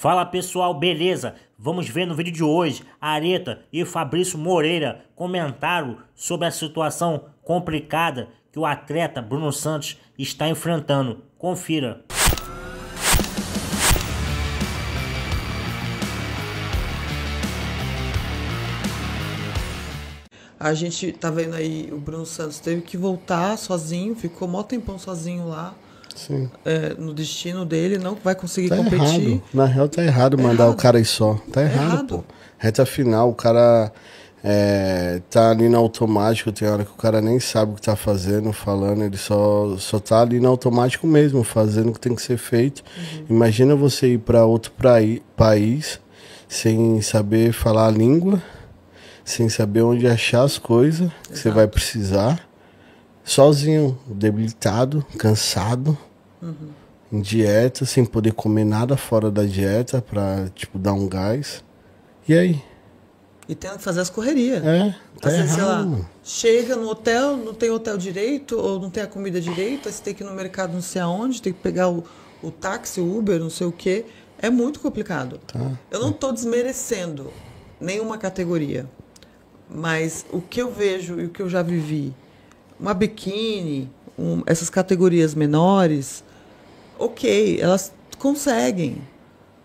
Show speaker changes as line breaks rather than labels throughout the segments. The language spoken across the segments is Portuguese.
Fala pessoal, beleza? Vamos ver no vídeo de hoje Areta e Fabrício Moreira comentaram sobre a situação complicada que o atleta Bruno Santos está enfrentando. Confira.
A gente tá vendo aí, o Bruno Santos teve que voltar sozinho, ficou mó tempão sozinho lá. É, no destino dele, não vai conseguir
Tá
competir.
errado. Na real, tá errado
Tá
mandar
errado.
o cara aí só. Tá errado,
errado.
pô. Reta final, o cara é, tá ali no automático. Tem hora que o cara nem sabe o que tá fazendo, falando. Ele só, só tá ali no automático mesmo, fazendo o que tem que ser feito.
Uhum.
Imagina você ir pra outro praí- país sem saber falar a língua, sem saber onde achar as coisas que você vai precisar. Sozinho, debilitado, cansado em dieta, sem poder comer nada fora da dieta pra, tipo, dar um gás. E aí?
E tendo que fazer as correrias.
É, tá
Às vezes, sei lá, chega no hotel, não tem hotel direito, ou não tem a comida direito, aí você tem que ir no mercado não sei aonde, tem que pegar o, o táxi, o Uber, não sei o quê. É muito complicado.
Tá.
Eu não estou desmerecendo nenhuma categoria, mas o que eu vejo e o que eu já vivi, uma biquíni, um- essas categorias menores, ok, elas conseguem.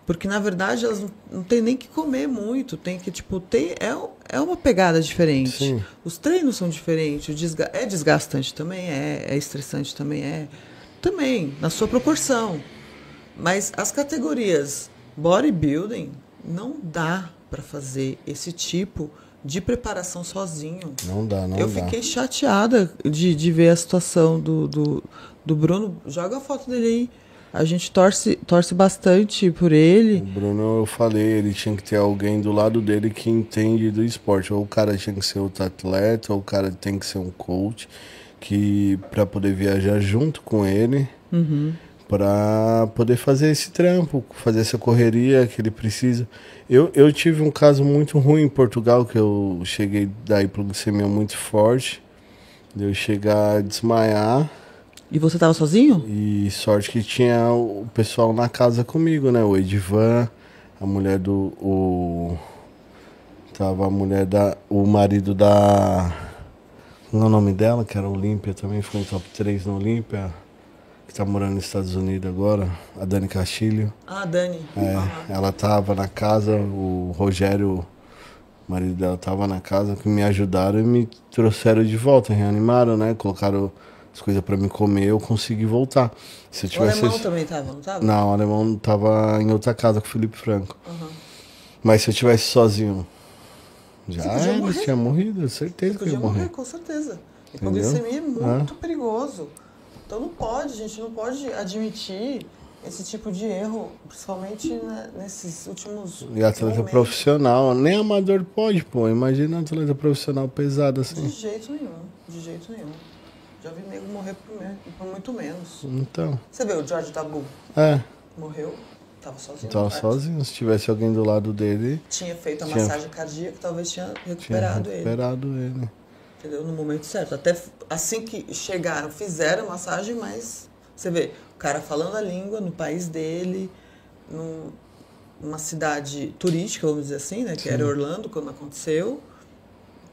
Porque, na verdade, elas não, não têm nem que comer muito. Tem que, tipo, ter. É, é uma pegada diferente.
Sim.
Os treinos são diferentes. O desga é desgastante também, é. É estressante também, é. Também, na sua proporção. Mas as categorias bodybuilding não dá para fazer esse tipo de preparação sozinho.
Não dá, não
Eu
dá.
fiquei chateada de, de ver a situação do, do, do Bruno. Joga a foto dele aí. A gente torce, torce bastante por
O
ele.
Bruno, eu falei, ele tinha que ter alguém do lado dele que entende do esporte. Ou o cara tinha que ser outro atleta, ou o cara tem que ser um coach que para poder viajar junto com ele,
Uhum.
para poder fazer esse trampo, fazer essa correria que ele precisa. Eu, eu tive um caso muito ruim em Portugal, que eu cheguei da hipoglicemia muito forte, de eu chegar a desmaiar.
E você tava sozinho?
E sorte que tinha o pessoal na casa comigo, né? O Edivan, a mulher do. O... Tava a mulher da. O marido da. Não é o nome dela, que era Olímpia também, foi no top 3 na Olímpia. Que tá morando nos Estados Unidos agora, a Dani Castilho.
Ah, Dani.
É, ela tava na casa, o Rogério, o marido dela, tava na casa, que me ajudaram e me trouxeram de volta, reanimaram, né? Colocaram as coisas pra me comer, eu consegui voltar. Se eu
O
tivesse.
alemão também tava, não tava?
Não, o alemão tava em outra casa com o Felipe Franco.
Aham.
Mas se eu tivesse sozinho, já era,
morrer.
tinha morrido, certeza que eu ia
morrer,
morrer.
com certeza. Hipoglicemia é muito perigoso. Então não pode, gente não pode admitir esse tipo de erro, principalmente né, nesses últimos
E atleta
momentos.
profissional, nem amador pode, pô. Imagina um atleta profissional pesado
De
assim.
jeito nenhum, de jeito nenhum. Já vi nego morrer por, me- por muito menos.
Então,
Você vê, o George Tabu
é,
morreu, tava sozinho.
tava sozinho. Se tivesse alguém do lado dele,
Tinha feito a
Tinha-
massagem cardíaca, talvez tinha
tinha
recuperado ele.
recuperado ele.
Entendeu? No momento certo. Até assim que chegaram, fizeram a massagem, mas você vê, o cara falando a língua no país dele, num- numa cidade turística, vamos dizer assim, né? Que era Orlando quando aconteceu,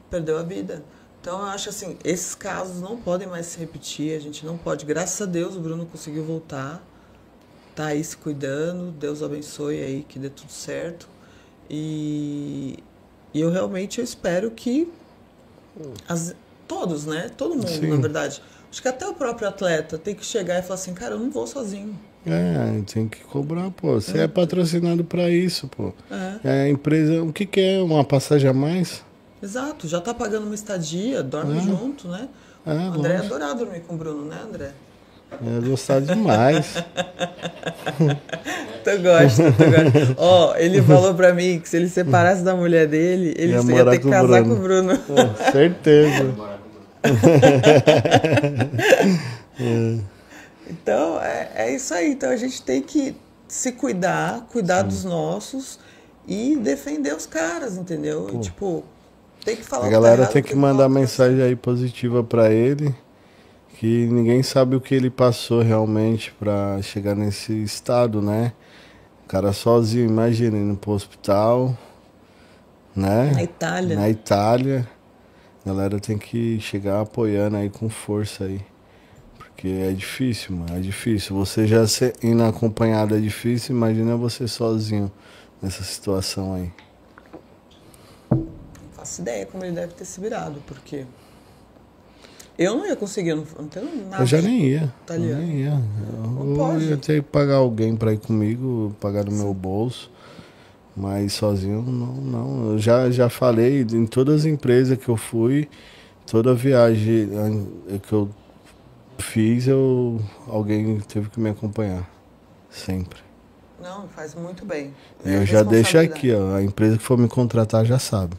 perdeu a vida. Então eu acho assim, esses casos não podem mais se repetir, a gente não pode. Graças a Deus o Bruno conseguiu voltar, tá aí se cuidando, Deus abençoe aí, que dê tudo certo. E, e eu realmente eu espero que as- todos, né? Todo mundo,
Sim.
na verdade. Acho que até o próprio atleta tem que chegar e falar assim, cara, eu não vou sozinho.
É, tem que cobrar, pô. Você é patrocinado pra isso, pô.
É,
É a empresa, o que que é? Uma passagem a mais?
Exato. Já tá pagando uma estadia, dorme
É.
junto, né?
É,
O André é
lógico.
adorar dormir com o Bruno, né, André?
É gostar demais.
Tu gosta, tu gosta. Ó, ele falou pra mim que se ele separasse da mulher dele, ele
Ia
ia, ter que
com o
casar
Bruno.
com o Bruno.
Pô, certeza.
Então, é, é isso aí. Então, a gente tem que se cuidar, cuidar dos nossos e defender os caras, entendeu? E, tipo, tem que falar
A
tá
galera
errado,
tem que mandar
pode.
mensagem aí positiva pra ele. Que ninguém sabe o que ele passou realmente pra chegar nesse estado, né? O cara sozinho, imagina, indo pro hospital, né?
Na Itália.
Na Itália. A galera tem que chegar apoiando aí com força aí. Porque é difícil, mano. É difícil. Você já ser indo acompanhado é difícil, imagina você sozinho nessa situação aí.
Não faço ideia como ele deve ter se virado, porque. Eu não ia conseguir, eu não, não tenho nada.
Eu já nem ia. Eu
Italiano.
nem ia.
Não
Eu
pode.
ia ter que pagar alguém pra ir comigo, pagar no meu bolso. Mas sozinho, não, não. Eu já, já falei em todas as empresas que eu fui, toda viagem que eu fiz, eu, alguém teve que me acompanhar. Sempre.
Não, faz muito bem. É
eu já deixo aqui, ó. A empresa que for me contratar já sabe.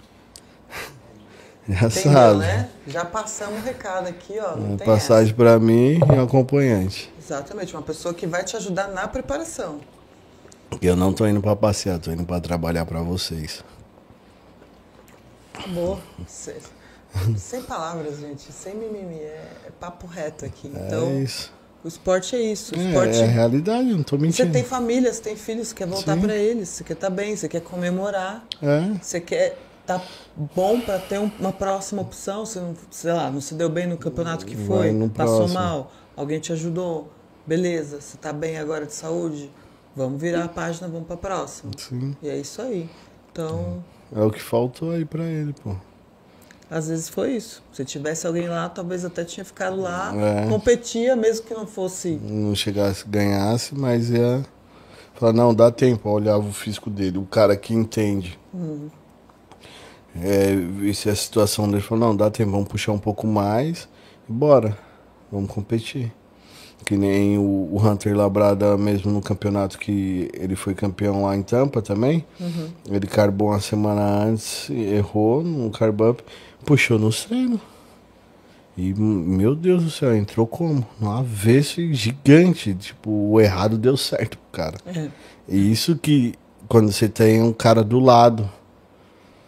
Já
Entendeu, né? Já passamos o recado aqui, ó. Não
É, Passagem pra mim e acompanhante.
essa. Exatamente, uma pessoa que vai te ajudar na preparação.
Eu não tô indo pra passear, tô indo pra trabalhar pra vocês.
Acabou. Se- Sem palavras, gente. Sem mimimi. É, é papo reto aqui. Então,
é isso.
o esporte é isso. O
É,
esporte.
é a realidade, não tô
Você
mentindo.
tem família, você tem filhos, você quer voltar pra eles, você quer estar bem, você quer comemorar,
É,
você quer estar bom pra ter um- uma próxima opção. Não, sei lá, não se deu bem no campeonato que foi, passou
próximo.
mal, alguém te ajudou, beleza, você tá bem agora de saúde, vamos virar a página, vamos pra próxima.
sim.
E é isso aí. Então,
É o que faltou aí pra ele, pô.
às vezes foi isso. Se tivesse alguém lá, talvez até tinha ficado lá,
É.
competia, mesmo que não fosse.
Não chegasse, ganhasse, mas ia falar, não, dá tempo, olhava o físico dele, o cara que entende. É, visse a situação dele, falou, não, dá tempo, vamos puxar um pouco mais e bora, vamos competir. Que nem o, o Hunter Labrada mesmo no campeonato que ele foi campeão lá em Tampa também. Ele carbou uma semana antes, errou no carb up, puxou no treino. E, meu Deus do céu, entrou como? No avesso gigante. Tipo, o errado deu certo pro cara.
É,
E isso que, quando você tem um cara do lado,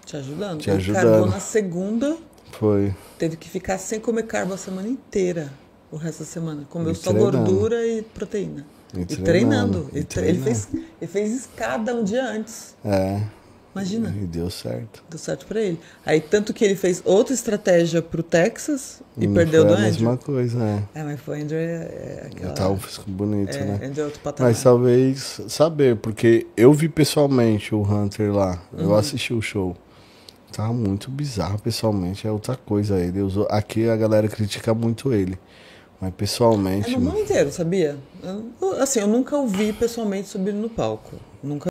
te ajudando.
Te
Ele
ajudando.
na segunda,
foi.
teve que ficar sem comer carbo a semana inteira. O resto da semana. Comeu
E
só
treinando.
gordura e proteína.
E
E,
treinando,
treinando.
e
Ele, tre- ele
treinando.
fez, ele fez escada um dia antes.
É.
Imagina.
E deu certo.
Deu certo pra ele. Aí, tanto que ele fez outra estratégia pro Texas e
não
perdeu
foi
do
a
Andrew.
mesma coisa, né?
É, mas foi o Andrew é, é aquela...
Tá um físico bonito,
é,
né?
Andrew é outro patamar.
Mas talvez saber, porque eu vi pessoalmente o Hunter lá. Eu
Uhum.
assisti o show. Tá muito bizarro pessoalmente, é outra coisa ele. Usou, aqui a galera critica muito ele. Mas
É
pessoalmente.
no mundo inteiro, sabia? Eu- assim, eu nunca o vi pessoalmente subindo no palco. Nunca